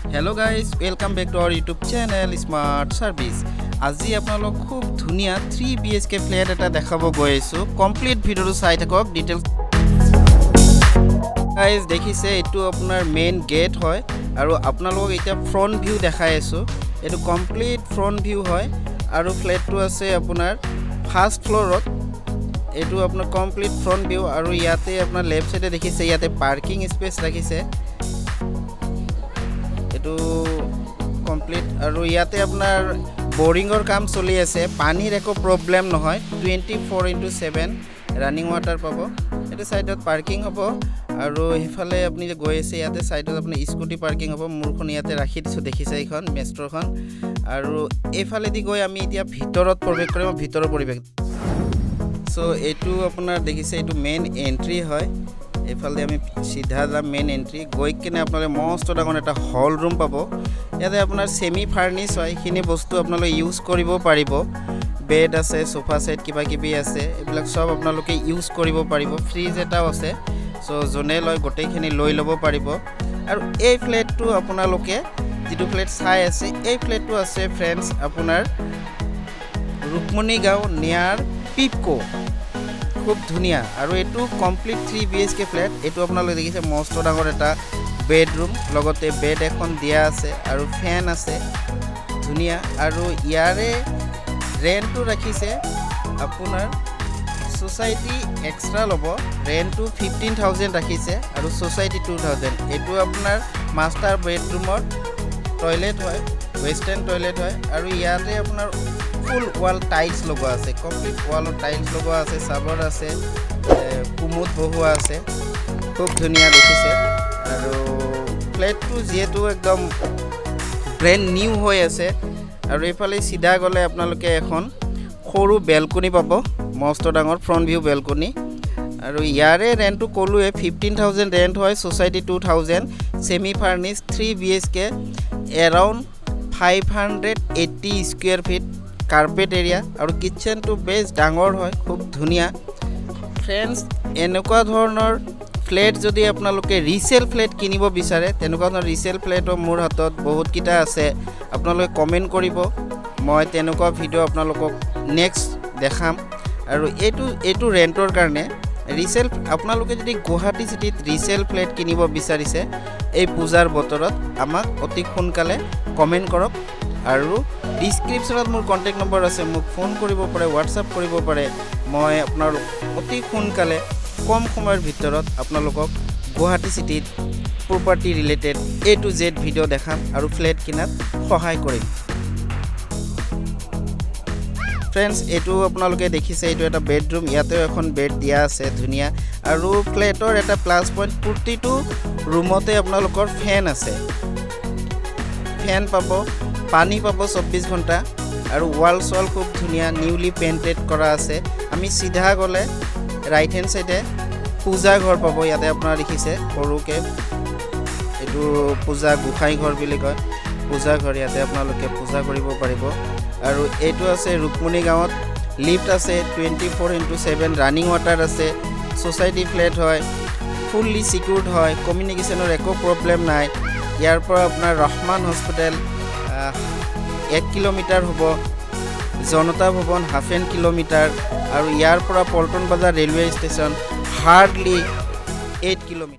Hello' guys welcome back to our YouTube channel smart service আজি আপোনালোক খুব ধুনীয়া three B H K flat এটা দেখাব গৈ আছোঁ। কমপ্লিট ভিডিঅ'টো চাই থাকক ডিটেইলছ গাইজ দেখিছে এইটো আপোনাৰ মেইন গেট হয় আৰু আপোনালোকক এতিয়া ফ্ৰণ্ট ভিউ দেখাই আছোঁ। এইটো কমপ্লিট ফ্ৰণ্ট ভিউ হয় আৰু ফ্লেটটো আছে আপোনাৰ ফাৰ্ষ্ট ফ্ল'ৰত এইটো আপোনাৰ কমপ্লিট ফ্ৰণ্ট ভিউ আৰু ইয়াতে আপোনাৰ লেফ্ট ছাইডে দেখিছে ইয়াতে পাৰ্কিং স্পেচ ৰাখিছে এইটো কমপ্লিট আৰু ইয়াতে আপোনাৰ বৰিঙৰ কাম চলি আছে। পানীৰ একো প্ৰব্লেম নহয়। Twenty four into seven running water পাব। এইটো ছাইডত পাৰ্কিং হ'ব। আৰু সেইফালে আপুনি যে গৈ আছে ইয়াতে ছাইডত আপুনি স্কুটি পাৰ্কিং হ'ব। মোৰখন ইয়াতে ৰাখি দিছোঁ। দেখিছে এইখন মেষ্ট্ৰখন আৰু এইফালেদি গৈ আমি এতিয়া ভিতৰত প্ৰৱেশ কৰিম ভিতৰৰ পৰিৱেশ। চ' এইটো আপোনাৰ দেখিছে এইটো মেইন এণ্ট্ৰি হয়। এইফালে আমি চিধা যাম মেইন এণ্ট্ৰি গৈ কিনে আপোনালোকে মস্ত ডাঙৰ এটা হল ৰুম পাব। ইয়াতে আপোনাৰ ছেমি ফাৰ্নিছ হয় সেইখিনি বস্তু আপোনালোকে ইউজ কৰিব পাৰিব। বেড আছে চোফা ছেট কিবা কিবি আছে এইবিলাক চব আপোনালোকে ইউজ কৰিব পাৰিব। ফ্ৰিজ এটাও আছে চ' যোনে লয় গোটেইখিনি লৈ ল'ব পাৰিব। আৰু এই ফ্লেটটো আপোনালোকে যিটো ফ্লেট চাই আছে এই ফ্লেটটো আছে ফ্ৰেণ্ডছ আপোনাৰ ৰুকমণি গাঁও নিয়াৰ পিপকো খুব ধুনীয়া। আৰু এইটো complete three B H K flat এইটো আপোনালোকে দেখিছে মস্ত ডাঙৰ এটা বেডৰুম লগতে বেড এখন দিয়া আছে আৰু ফেন আছে ধুনীয়া। আৰু ইয়াৰে ৰেণ্টটো ৰাখিছে আপোনাৰ ছ'চাইটি এক্সট্ৰা ল'ব। ৰেণ্টটো ফিফটিন থাউজেণ্ড ৰাখিছে আৰু ছ'চাইটি টু থাউজেণ্ড এইটো আপোনাৰ মাষ্টাৰ বেডৰুমৰ টয়লেট হয় ৱেষ্টাৰ্ণ টয়লেট হয়। আৰু ইয়াতে আপোনাৰ ফুল ৱাল টাইলছ লগোৱা আছে কমপ্লিট ৱালত টাইলছ লগোৱা আছে চাবৰ আছে কুমুদ বহোৱা আছে খুব ধুনীয়া দেখিছে। আৰু ফ্লেটটো যিহেতু একদম ব্ৰেণ্ড নিউ হৈ আছে আৰু এইফালে চিধা গ'লে আপোনালোকে এখন সৰু বেলকনি পাব মস্ত ডাঙৰ ফ্ৰণ্ট ভিউ বেলকনি। আৰু ইয়াৰে ৰেণ্টটো ক'লোৱে ফিফটিন থাউজেণ্ড ৰেণ্ট হয় society two thousand semi furnish three B H K around five hundred eighty square feet carpet area আৰু কিটচেনটো বেছ ডাঙৰ হয় খুব ধুনীয়া। ফ্ৰেণ্ডছ এনেকুৱা ধৰণৰ ফ্লেট যদি আপোনালোকে ৰিচেল ফ্লেট কিনিব বিচাৰে তেনেকুৱা ধৰণৰ ৰিচেল ফ্লেটো মোৰ হাতত বহুতকেইটা আছে। আপোনালোকে কমেণ্ট কৰিব মই তেনেকুৱা ভিডিঅ' আপোনালোকক নেক্সট দেখাম। আৰু এইটো এইটো ৰেণ্টৰ কাৰণে ৰিচেল আপোনালোকে যদি গুৱাহাটী চিটিত ৰিচেল ফ্লেট কিনিব বিচাৰিছে এই পূজাৰ বতৰত আমাক অতি সোনকালে কমেণ্ট কৰক। আৰু ডিছক্ৰিপশ্যনত মোৰ কণ্টেক্ট নম্বৰ আছে মোক ফোন কৰিব পাৰে হোৱাটছআপ কৰিব পাৰে। মই আপোনাৰ অতি সোনকালে কম সময়ৰ ভিতৰত আপোনালোকক গুৱাহাটী চিটিত property related A to Z video' দেখাম আৰু ফ্লেট কিনাত সহায় কৰিম। ফ্ৰেণ্ডছ এইটো আপোনালোকে দেখিছে এইটো এটা বেডৰুম ইয়াতেও এখন বেড দিয়া আছে ধুনীয়া। আৰু ফ্লেটৰ এটা প্লাছ পইণ্ট প্ৰতিটো ৰুমতে আপোনালোকৰ ফেন আছে। ফেন পাব। পানী পাব চৌব্বিছ ঘণ্টা আৰু ৱাল চোৱাল খুব ধুনীয়া নিউলি পেইণ্টেড কৰা আছে। আমি চিধা গ'লে ৰাইট হেণ্ড চাইডে পূজা ঘৰ পাব ইয়াতে আপোনাৰ দেখিছে সৰুকৈ এইটো পূজা গোসাঁই ঘৰ বুলি কয়। পূজা ঘৰ ইয়াতে আপোনালোকে পূজা কৰিব পাৰিব। আৰু এইটো আছে ৰুকমণি গাঁৱত লিফ্ট আছে twenty four into seven running water আছে ছ'চাইটি ফ্লেট হয় ফুল্লি ছিকিউৰ্ড হয় কমিউনিকেশ্যনৰ একো প্ৰব্লেম নাই। ইয়াৰ পৰা আপোনাৰ ৰহমান হস্পিটেল এক কিলোমিটাৰ হ'ব Janata Bhawan half an kilometre আৰু ইয়াৰ পৰা Paltan Bazaar railway station hardly eight kilometre.